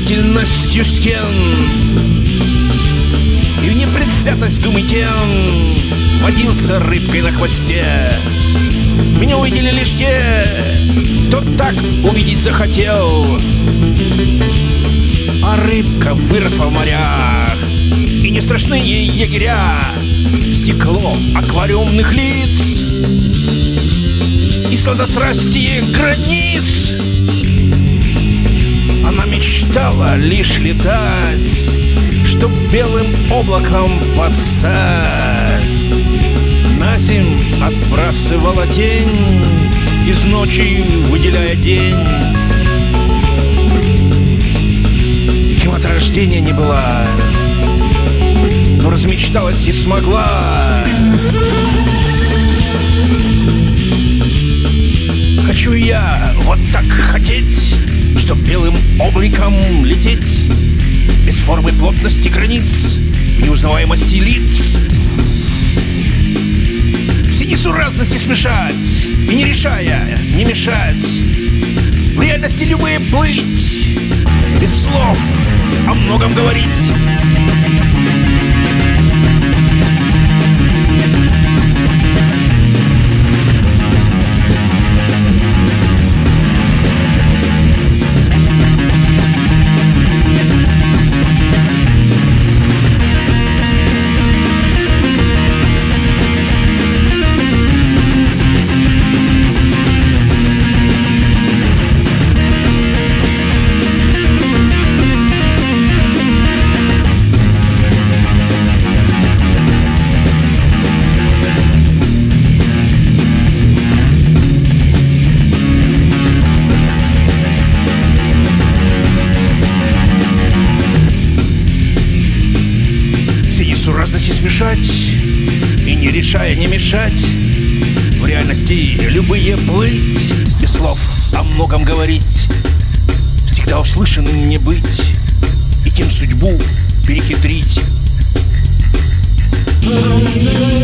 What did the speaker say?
твердостью стен. И в непредвзятость думы тем Водился рыбкой на хвосте. Меня увидели лишь те, кто так увидеть захотел. А рыбка выросла в морях И не страшны ей егеря. Стекло аквариумных лиц И сладострастие границ мечтала лишь летать Чтоб белым облаком подстать. На земь отбрасывала тень Из ночи выделяя день. Кем от рождения не была Но размечталась и смогла. Хочу я вот так хотеть Чтоб белым обликом лететь Без формы плотности границ неузнаваемости лиц. Все несуразности смешать И не решая, не мешать. В реальности любые плыть Без слов о многом говорить Массу радости смешать И не решая не мешать В реальности любые плыть Без слов о многом говорить Всегда услышанным не быть И тем судьбу перехитрить Thank.